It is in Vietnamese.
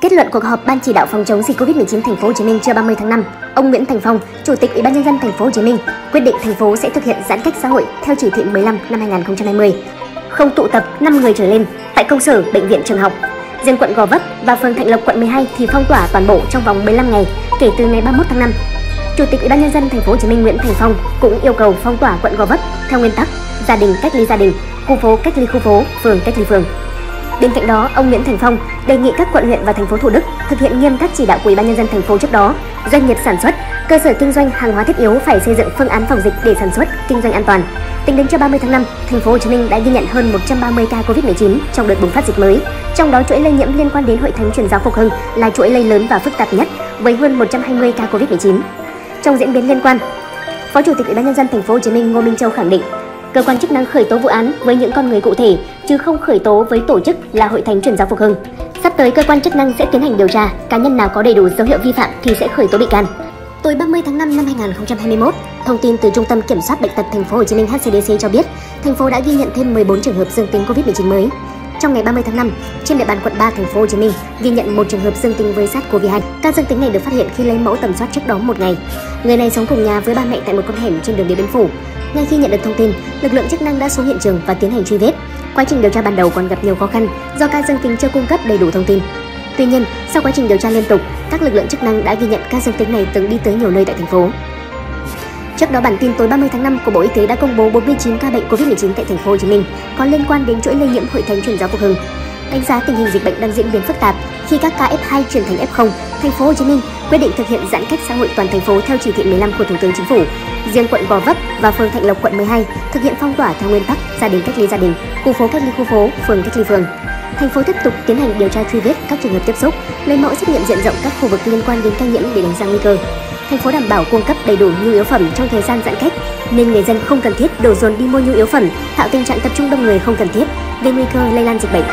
Kết luận cuộc họp Ban chỉ đạo phòng chống dịch Covid-19 thành phố Hồ Chí Minh trưa 30 tháng 5, ông Nguyễn Thành Phong, Chủ tịch Ủy ban nhân dân thành phố Hồ Chí Minh quyết định thành phố sẽ thực hiện giãn cách xã hội theo chỉ thị 15 năm 2020, không tụ tập 5 người trở lên tại công sở, bệnh viện, trường học. Riêng quận Gò Vấp và phường Thạnh Lộc quận 12 thì phong tỏa toàn bộ trong vòng 15 ngày kể từ ngày 31 tháng 5. Chủ tịch Ủy ban nhân dân thành phố Hồ Chí Minh Nguyễn Thành Phong cũng yêu cầu phong tỏa quận Gò Vấp theo nguyên tắc gia đình cách ly gia đình, khu phố cách ly khu phố, phường cách ly phường. Bên cạnh đó, ông Nguyễn Thành Phong đề nghị các quận huyện và thành phố Thủ Đức thực hiện nghiêm các chỉ đạo của Ủy ban nhân dân thành phố trước đó. Doanh nghiệp sản xuất, cơ sở kinh doanh hàng hóa thiết yếu phải xây dựng phương án phòng dịch để sản xuất, kinh doanh an toàn. Tính đến cho 30 tháng 5, thành phố Hồ Chí Minh đã ghi nhận hơn 130 ca Covid-19 trong đợt bùng phát dịch mới. Trong đó chuỗi lây nhiễm liên quan đến Hội Thánh Truyền giáo Phục Hưng là chuỗi lây lớn và phức tạp nhất với hơn 120 ca Covid-19. Trong diễn biến liên quan, Phó Chủ tịch Ủy ban nhân dân thành phố Hồ Chí Minh Ngô Minh Châu khẳng định cơ quan chức năng khởi tố vụ án với những con người cụ thể chứ không khởi tố với tổ chức là Hội Thánh Truyền giáo Phục Hưng. Sắp tới cơ quan chức năng sẽ tiến hành điều tra, cá nhân nào có đầy đủ dấu hiệu vi phạm thì sẽ khởi tố bị can. Tối 30 tháng 5 năm 2021, thông tin từ Trung tâm Kiểm soát bệnh tật thành phố Hồ Chí Minh HCDC cho biết, thành phố đã ghi nhận thêm 14 trường hợp dương tính Covid-19 mới. Trong ngày 30 tháng 5, trên địa bàn quận 3 thành phố Hồ Chí Minh ghi nhận một trường hợp dương tính với SARS-CoV-2. Ca dương tính này được phát hiện khi lấy mẫu tầm soát trước đó một ngày. Người này sống cùng nhà với ba mẹ tại một con hẻm trên đường Điện Biên Phủ. Ngay khi nhận được thông tin, lực lượng chức năng đã xuống hiện trường và tiến hành truy vết. Quá trình điều tra ban đầu còn gặp nhiều khó khăn do ca dương tính chưa cung cấp đầy đủ thông tin. Tuy nhiên, sau quá trình điều tra liên tục, các lực lượng chức năng đã ghi nhận ca dương tính này từng đi tới nhiều nơi tại thành phố. Trước đó bản tin tối 30 tháng 5 của Bộ Y tế đã công bố 49 ca bệnh Covid-19 tại thành phố Hồ Chí Minh có liên quan đến chuỗi lây nhiễm Hội Thánh Truyền giáo Phục Hưng. Đánh giá tình hình dịch bệnh đang diễn biến phức tạp, khi các ca F2 chuyển thành F0, thành phố Hồ Chí Minh quyết định thực hiện giãn cách xã hội toàn thành phố theo chỉ thị 15 của Thủ tướng Chính phủ. Riêng quận Gò Vấp và phường Thạnh Lộc quận 12 thực hiện phong tỏa theo nguyên tắc gia đình cách ly gia đình, khu phố cách ly khu phố, phường cách ly phường. Thành phố tiếp tục tiến hành điều tra truy vết các trường hợp tiếp xúc, lấy mẫu xét nghiệm diện rộng các khu vực liên quan đến ca nhiễm để đánh giá nguy cơ. Thành phố đảm bảo cung cấp đầy đủ nhu yếu phẩm trong thời gian giãn cách, nên người dân không cần thiết đổ dồn đi mua nhu yếu phẩm, tạo tình trạng tập trung đông người không cần thiết, gây nguy cơ lây lan dịch bệnh.